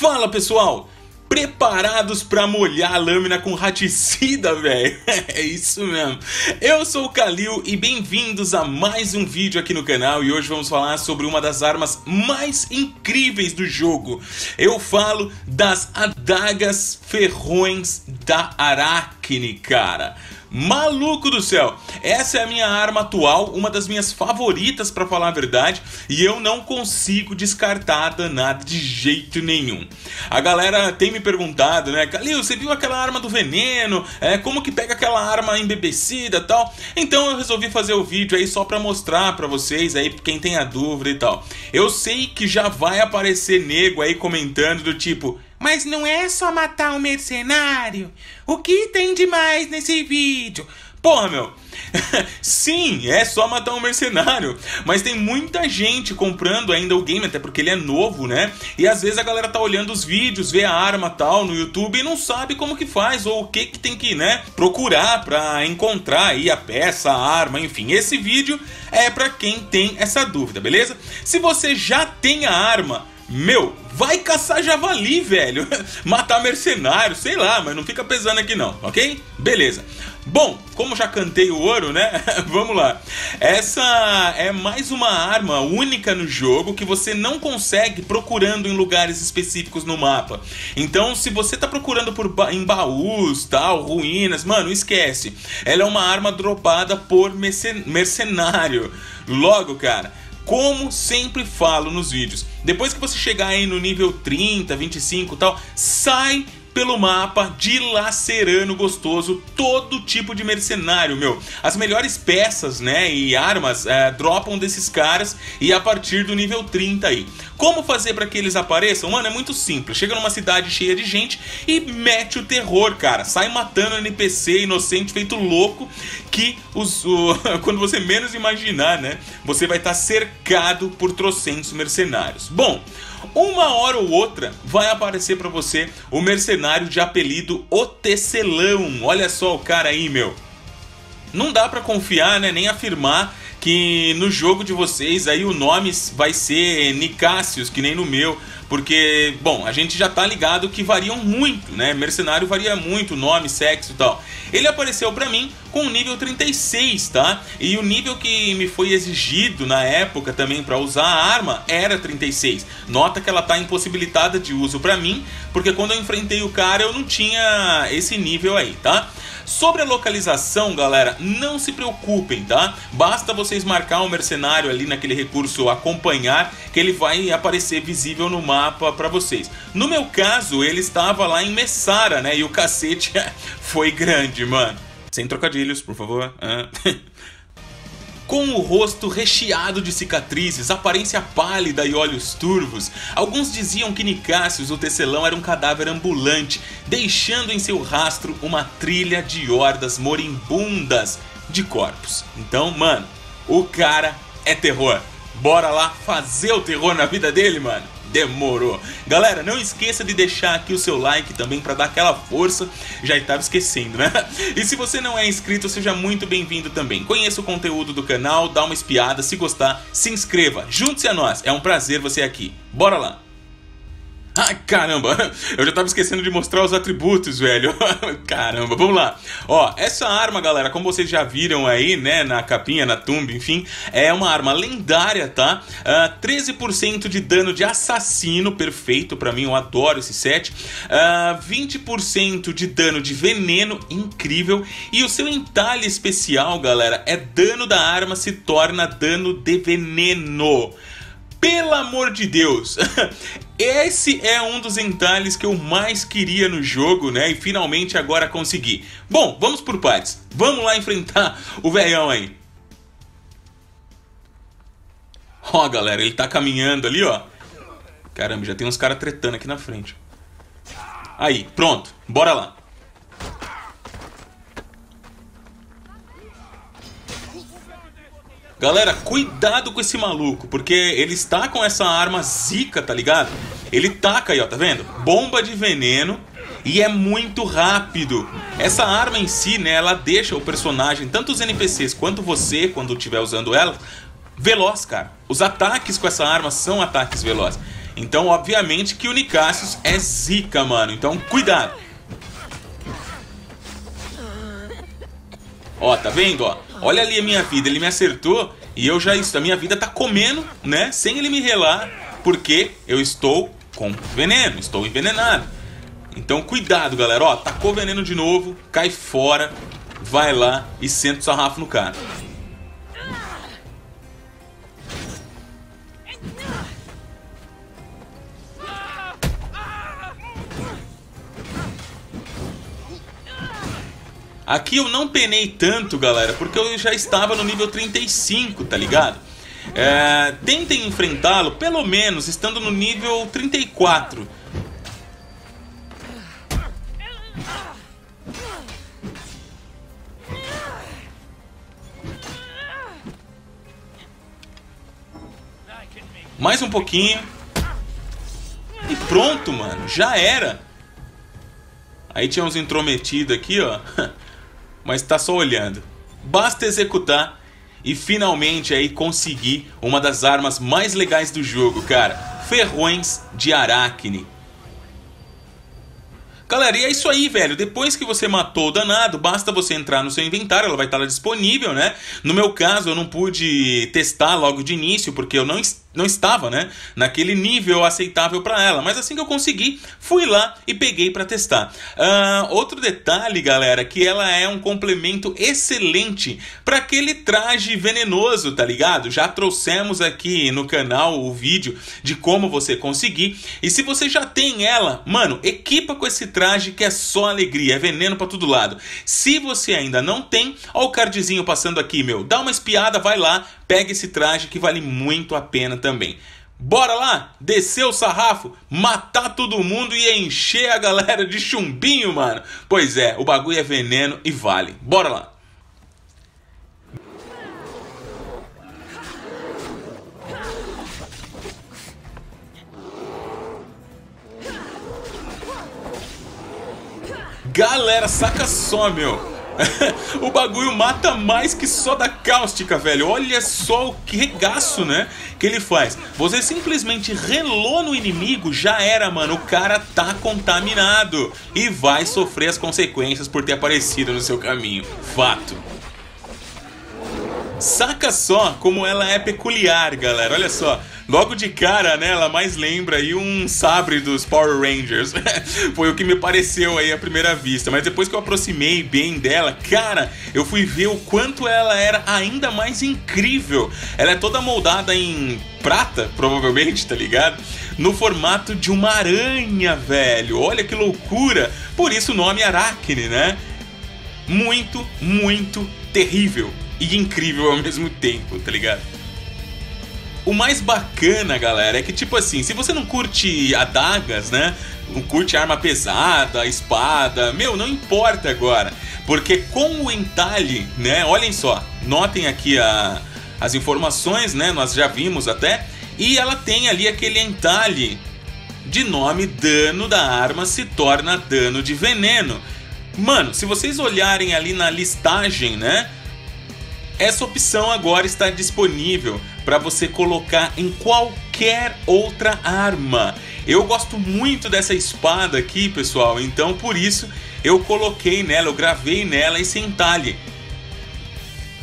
Fala pessoal! Preparados para molhar a lâmina com raticida, velho? é isso mesmo. Eu sou o Kalil e bem-vindos a mais um vídeo aqui no canal e hoje vamos falar sobre uma das armas mais incríveis do jogo. Eu falo das adagas ferrões da Aracne, cara. Maluco do céu! Essa é a minha arma atual, uma das minhas favoritas para falar a verdade, e eu não consigo descartar a danada de jeito nenhum. A galera tem me perguntado, né, Calil, você viu aquela arma do veneno? É, como que pega aquela arma embebecida tal? Então eu resolvi fazer o vídeo aí só para mostrar para vocês aí, quem tem a dúvida e tal. Eu sei que já vai aparecer nego aí comentando do tipo, mas não é só matar um mercenário. O que tem de mais nesse vídeo? Porra, meu. Sim, é só matar um mercenário. Mas tem muita gente comprando ainda o game, até porque ele é novo, né? E às vezes a galera tá olhando os vídeos, vê a arma tal no YouTube e não sabe como que faz ou o que que tem que, né, procurar pra encontrar aí a peça, a arma, enfim. Esse vídeo é pra quem tem essa dúvida, beleza? Se você já tem a arma, meu, vai caçar javali, velho. Matar mercenário, sei lá, mas não fica pesando aqui não, ok? Beleza. Bom, como já cantei o ouro, né? Vamos lá. Essa é mais uma arma única no jogo que você não consegue procurando em lugares específicos no mapa. Então, se você tá procurando por ba em baús, tal, ruínas, mano, esquece. Ela é uma arma dropada por mercenário. Logo, cara, como sempre falo nos vídeos. Depois que você chegar aí no nível 30, 25 e tal, sai pelo mapa, dilacerando gostoso todo tipo de mercenário, meu. As melhores peças, né, e armas é, dropam desses caras e a partir do nível 30 aí. Como fazer para que eles apareçam? Mano, é muito simples. Chega numa cidade cheia de gente e mete o terror, cara. Sai matando NPC inocente feito louco que os, o, quando você menos imaginar, né, você vai estar tá cercado por trocentos mercenários. Bom, uma hora ou outra vai aparecer para você o mercenário de apelido O Tecelão. Olha só o cara aí, meu. Não dá para confiar, né, nem afirmar que no jogo de vocês aí o nome vai ser Nicásios, que nem no meu, porque, bom, a gente já tá ligado que variam muito, né? Mercenário varia muito, nome, sexo e tal. Ele apareceu para mim com o nível 36, tá? E o nível que me foi exigido na época também para usar a arma era 36. Nota que ela tá impossibilitada de uso para mim, porque quando eu enfrentei o cara eu não tinha esse nível aí, tá? Sobre a localização, galera, não se preocupem, tá? Basta vocês marcar um mercenário ali naquele recurso acompanhar, que ele vai aparecer visível no mapa para vocês. No meu caso, ele estava lá em Messara, né? E o cacete foi grande, mano. Sem trocadilhos, por favor. Ah. Com o rosto recheado de cicatrizes, aparência pálida e olhos turvos, alguns diziam que Nicásios, o tecelão, era um cadáver ambulante, deixando em seu rastro uma trilha de hordas moribundas de corpos. Então, mano, o cara é terror. Bora lá fazer o terror na vida dele, mano? Demorou. Galera, não esqueça de deixar aqui o seu like também para dar aquela força. Já estava esquecendo, né? E se você não é inscrito, seja muito bem-vindo também. Conheça o conteúdo do canal, dá uma espiada, se gostar, se inscreva. Junte-se a nós. É um prazer você aqui. Bora lá. Ai, caramba, eu já tava esquecendo de mostrar os atributos, velho. Caramba, vamos lá. Ó, essa arma, galera, como vocês já viram aí, né, na capinha, na tumba, enfim, é uma arma lendária, tá? Uh, ah, 13% de dano de assassino, perfeito pra mim, eu adoro esse set. Uh, ah, 20% de dano de veneno, incrível. E o seu entalhe especial, galera, é dano da arma se torna dano de veneno. Pelo amor de Deus! Esse é um dos entalhes que eu mais queria no jogo, né? E finalmente agora consegui. Bom, vamos por partes. Vamos lá enfrentar o velhão aí. Ó, galera, ele tá caminhando ali, ó. Caramba, já tem uns caras tretando aqui na frente. Aí, pronto. Bora lá. Galera, cuidado com esse maluco, porque ele está com essa arma zica, tá ligado? Ele taca aí, ó, tá vendo? Bomba de veneno e é muito rápido. Essa arma em si, né, ela deixa o personagem, tanto os NPCs quanto você, quando estiver usando ela, veloz, cara. Os ataques com essa arma são ataques velozes. Então, obviamente que o Nicassius é zica, mano. Então, cuidado. Ó, tá vendo, ó? Olha ali a minha vida, ele me acertou e eu já a minha vida tá comendo, né, sem ele me relar, porque eu estou com veneno, estou envenenado. Então cuidado, galera, ó, tacou veneno de novo, cai fora, vai lá e senta o sarrafo no cara. Aqui eu não penei tanto, galera, porque eu já estava no nível 35, tá ligado? É, tentem enfrentá-lo, pelo menos, estando no nível 34. Mais um pouquinho. E pronto, mano. Já era. Aí tinha uns intrometidos aqui, ó. mas está só olhando. Basta executar e finalmente aí conseguir uma das armas mais legais do jogo, cara. Ferrões de Aracne. Galera, e é isso aí, velho. Depois que você matou o danado, basta você entrar no seu inventário, ela vai estar lá disponível, né? No meu caso, eu não pude testar logo de início, porque eu não não estava, né, naquele nível aceitável para ela. Mas assim que eu consegui, fui lá e peguei para testar. Uh, outro detalhe, galera, que ela é um complemento excelente para aquele traje venenoso, tá ligado? Já trouxemos aqui no canal o vídeo de como você conseguir. E se você já tem ela, mano, equipa com esse traje que é só alegria, é veneno para todo lado. Se você ainda não tem, ó o cardzinho passando aqui, meu. Dá uma espiada, vai lá, pega esse traje que vale muito a pena também. Bora lá, descer o sarrafo, matar todo mundo e encher a galera de chumbinho, mano. Pois é, o bagulho é veneno e vale. Bora lá. Galera, saca só, meu. o bagulho mata mais que só da cáustica, velho. Olha só o que regaço, né? Que ele faz. Você simplesmente relou no inimigo, já era, mano. O cara tá contaminado e vai sofrer as consequências por ter aparecido no seu caminho. Fato. Saca só como ela é peculiar, galera. Olha só. Logo de cara, né, ela mais lembra aí um sabre dos Power Rangers. Foi o que me pareceu aí à primeira vista. Mas depois que eu aproximei bem dela, cara, eu fui ver o quanto ela era ainda mais incrível. Ela é toda moldada em prata, provavelmente, tá ligado? No formato de uma aranha, velho. Olha que loucura. Por isso o nome Aracne, né? Muito, muito terrível e incrível ao mesmo tempo, tá ligado? O mais bacana, galera, é que, tipo assim, se você não curte adagas, né? Não curte arma pesada, espada, meu, não importa agora. Porque com o entalhe, né? Olhem só, notem aqui a, as informações, né? Nós já vimos até. E ela tem ali aquele entalhe de nome dano da arma se torna dano de veneno. Mano, se vocês olharem ali na listagem, né? Essa opção agora está disponível para você colocar em qualquer outra arma. Eu gosto muito dessa espada aqui, pessoal, então por isso eu coloquei nela, eu gravei nela esse entalhe.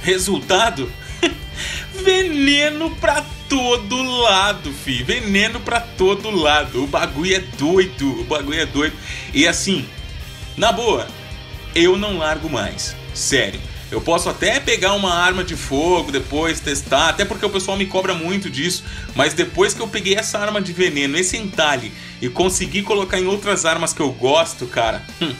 Resultado? Veneno pra todo lado, fi. Veneno pra todo lado. O bagulho é doido. O bagulho é doido. E assim, na boa, eu não largo mais. Sério. Eu posso até pegar uma arma de fogo depois, testar, até porque o pessoal me cobra muito disso, mas depois que eu peguei essa arma de veneno, esse entalhe, e consegui colocar em outras armas que eu gosto, cara, hum,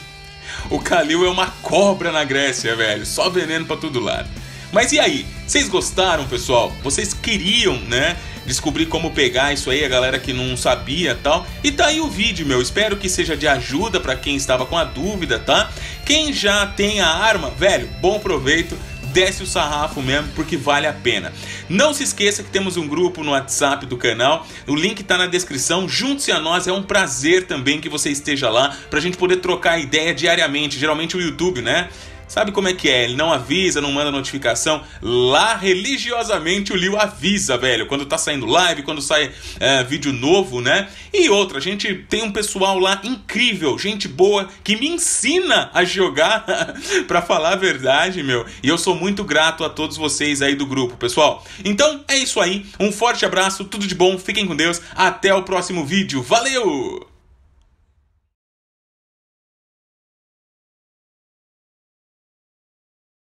o Kalil é uma cobra na Grécia, velho, só veneno para todo lado. Mas e aí? Vocês gostaram, pessoal? Vocês queriam, né? Descobrir como pegar isso aí, a galera que não sabia tal. E tá aí o vídeo, meu. Espero que seja de ajuda para quem estava com a dúvida, tá? Quem já tem a arma, velho, bom proveito desce o sarrafo mesmo, porque vale a pena. Não se esqueça que temos um grupo no WhatsApp do canal, o link está na descrição, junte-se a nós, é um prazer também que você esteja lá, pra gente poder trocar ideia diariamente, geralmente o YouTube, né? Sabe como é que é? Ele não avisa, não manda notificação. Lá, religiosamente, o Liu avisa, velho. Quando tá saindo live, quando sai é, vídeo novo, né? E outra, a gente tem um pessoal lá incrível, gente boa, que me ensina a jogar, pra falar a verdade, meu. E eu sou muito grato a todos vocês aí do grupo, pessoal. Então, é isso aí. Um forte abraço, tudo de bom, fiquem com Deus. Até o próximo vídeo. Valeu!